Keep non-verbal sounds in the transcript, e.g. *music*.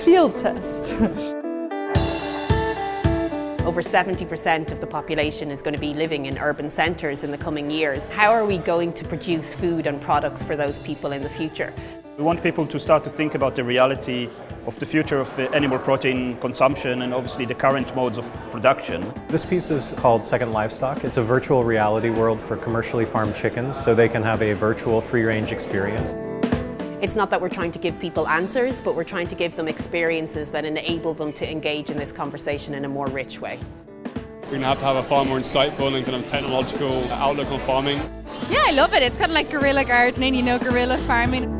field test. *laughs* Over 70% of the population is going to be living in urban centres in the coming years. How are we going to produce food and products for those people in the future? We want people to start to think about the reality of the future of uh, animal protein consumption and obviously the current modes of production. This piece is called Second Livestock. It's a virtual reality world for commercially farmed chickens so they can have a virtual free range experience. It's not that we're trying to give people answers, but we're trying to give them experiences that enable them to engage in this conversation in a more rich way. We're going to have to have a far more insightful and kind of technological outlook on farming. Yeah, I love it. It's kind of like guerrilla gardening, you know, guerrilla farming.